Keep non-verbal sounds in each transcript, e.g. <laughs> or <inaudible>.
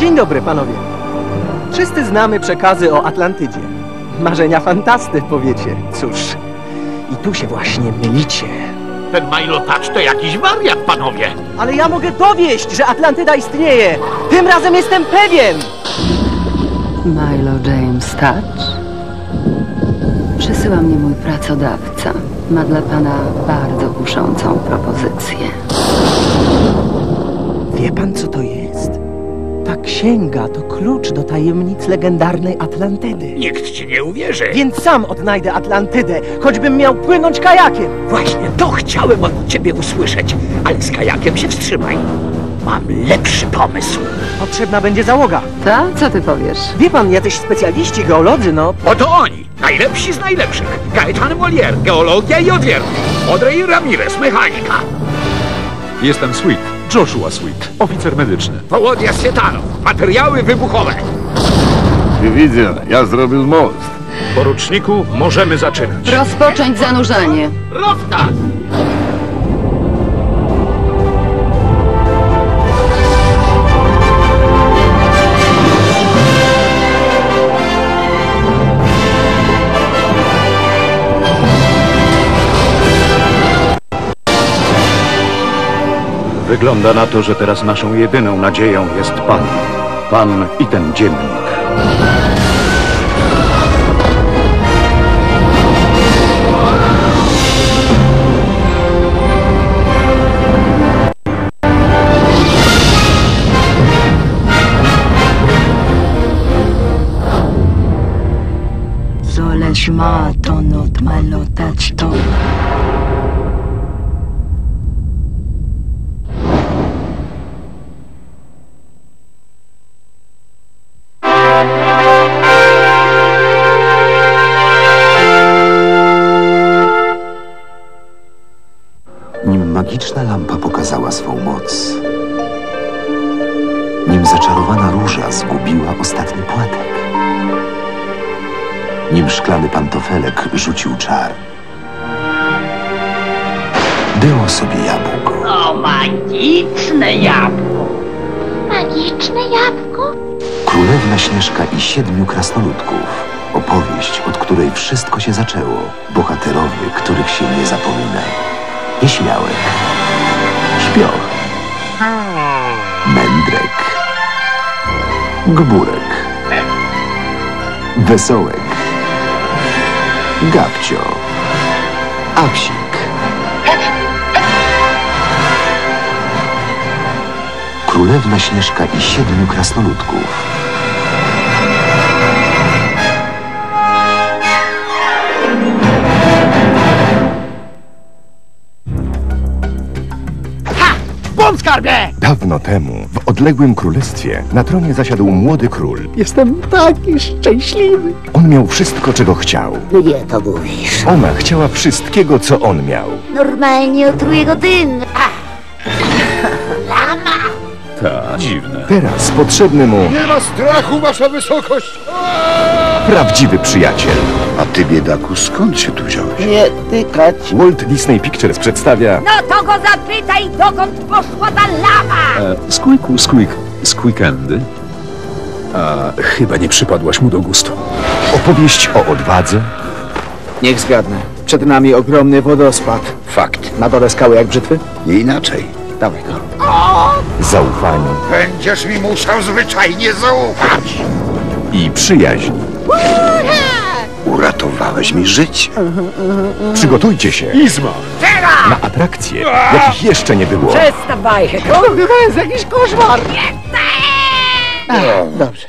Dzień dobry, panowie. Wszyscy znamy przekazy o Atlantydzie. Marzenia fantasty, powiecie. Cóż, i tu się właśnie mylicie. Ten Milo Touch to jakiś wariat, panowie. Ale ja mogę dowieść, że Atlantyda istnieje. Tym razem jestem pewien. Milo James Touch. Przysyła mnie mój pracodawca. Ma dla pana bardzo kuszącą propozycję. Wie pan, co to jest? Księga to klucz do tajemnic legendarnej Atlantydy. Nikt ci nie uwierzy. Więc sam odnajdę Atlantydę, choćbym miał płynąć kajakiem. Właśnie to chciałem od ciebie usłyszeć, ale z kajakiem się wstrzymaj. Mam lepszy pomysł. Potrzebna będzie załoga. Ta? Co ty powiesz? Wie pan, jacyś specjaliści, geolodzy, no... Oto oni, najlepsi z najlepszych. Gaetan Molière, geologia i odwierty. Odrej Ramirez, mechanika. Jestem Sweet, Joshua Sweet, oficer medyczny. Połodnia Sietano, materiały wybuchowe. Widzę, ja zrobił most. Poruczniku, możemy zaczynać. Rozpocząć zanurzanie. Rozkaz! Wygląda na to, że teraz naszą jedyną nadzieją jest Pan. Pan i ten dziennik. Zoleś ma to not malotać to. Magiczna lampa pokazała swą moc, nim zaczarowana róża zgubiła ostatni płatek, nim szklany pantofelek rzucił czar. Było sobie jabłko. O, magiczne jabłko. Magiczne jabłko? Królewna Śnieżka i siedmiu krasnoludków. Opowieść, od której wszystko się zaczęło. Bohaterowie, których się nie zapomina. Nieśmiałek. Śpioch. Mędrek. Gburek. Wesołek. Gabcio. Apsik. Królewna Śnieżka i siedmiu krasnoludków. Bądź skarbie! Dawno temu, w odległym królestwie, na tronie zasiadł młody król. Jestem taki szczęśliwy. On miał wszystko, czego chciał. Nie to mówisz. Ona chciała wszystkiego, co on miał. Normalnie otruje go dym. Ta, dziwne. Teraz potrzebny mu Nie ma strachu, wasza wysokość! prawdziwy przyjaciel. A ty, biedaku, skąd się tu wziąłeś? Nie tykać. Walt Disney Pictures przedstawia No to go zapytaj, dokąd poszła ta lawa! E, squeaku, squeak, squeakendy. A chyba nie przypadłaś mu do gustu. opowieść o odwadze, Niech zgadnę. Przed nami ogromny wodospad. Fakt. Na dole skały jak brzytwy? Nie inaczej. Dawaj go. Zaufaniu Będziesz mi musiał zwyczajnie zaufać. i przyjaźni. Zabrałeś mi życie. Przygotujcie się Izma! na atrakcje, jakich jeszcze nie było. Przestawaj, to chyba jest jakiś koszmar. Ach, Dobrze.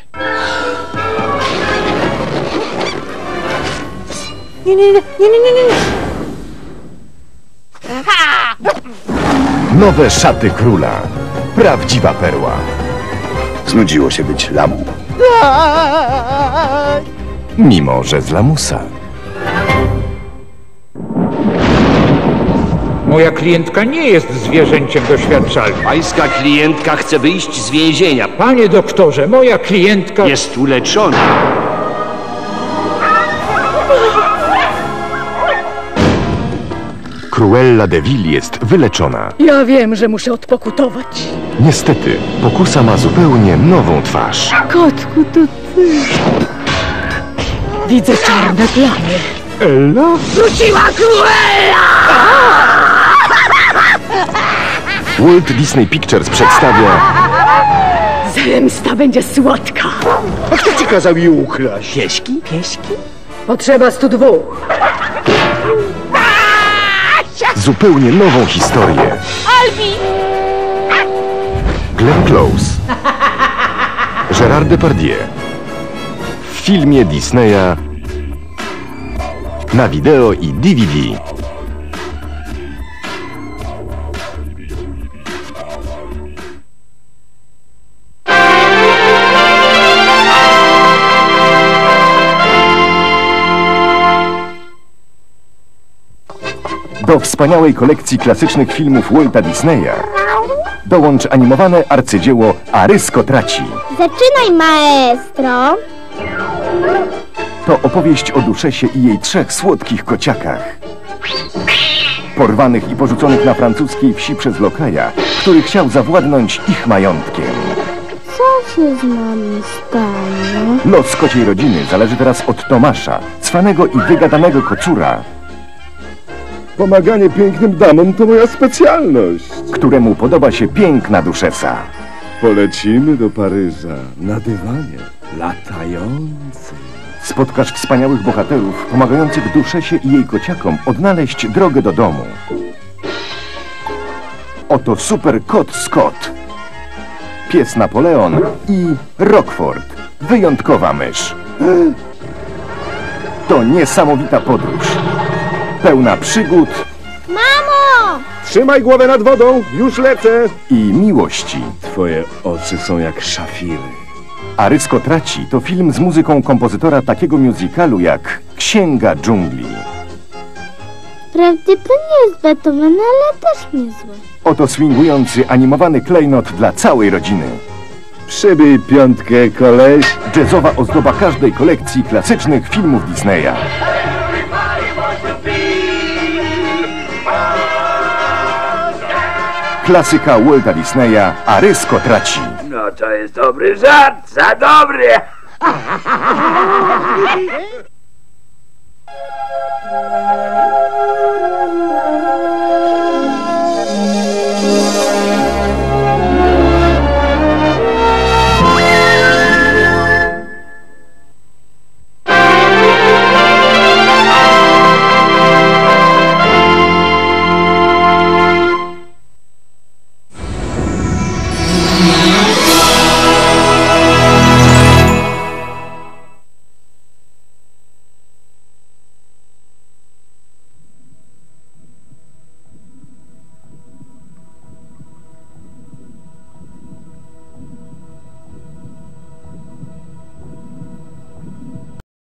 Nie, nie, nie, nie, nie, nie, nie. Nowe szaty króla. Prawdziwa perła. Znudziło się być lamą. Mimo, że z lamusa. Moja klientka nie jest zwierzęciem doświadczalnym. Pańska klientka chce wyjść z więzienia. Panie doktorze, moja klientka... Jest uleczona. Cruella de Vil jest wyleczona. Ja wiem, że muszę odpokutować. Niestety, pokusa ma zupełnie nową twarz. Kotku, to ty. Widzę czarne plamy. Ella? wróciła Cruella! Walt Disney Pictures przedstawia Zemsta będzie słodka. Kto ci kazał jej ukraść? Pieśki? Pieśki? Potrzeba stu dwóch. Zupełnie nową historię. Albi! Glenn Close. Gérard Depardieu. W filmie Disneya na wideo i DVD. Do wspaniałej kolekcji klasycznych filmów Walta Disneya dołącz animowane arcydzieło Arysko traci. Zaczynaj, maestro. To opowieść o Duszesie i jej trzech słodkich kociakach. Porwanych i porzuconych na francuskiej wsi przez lokaja, który chciał zawładnąć ich majątkiem. Co się z nami stanie? Los kociej rodziny zależy teraz od Tomasza, cwanego i wygadanego kocura, Pomaganie pięknym damom to moja specjalność. któremu podoba się piękna Duszesa. Polecimy do Paryża na dywanie latający. Spotkasz wspaniałych bohaterów pomagających Duszesie i jej kociakom odnaleźć drogę do domu. Oto super kot Scott, pies Napoleon i Rockford, wyjątkowa mysz. To niesamowita podróż, pełna przygód Mamo! Trzymaj głowę nad wodą, już lecę. i miłości. Twoje oczy są jak szafiry. Arysko traci to film z muzyką kompozytora takiego musicalu jak Księga dżungli. Wprawdzie to nie jest Beethoven, ale też niezłe. Oto swingujący animowany klejnot dla całej rodziny. Przybij piątkę, koleś. Jazzowa ozdoba każdej kolekcji klasycznych filmów Disneya. Klasyka Walta Disneya Arysko traci. No to jest dobry żart, za dobry! <laughs>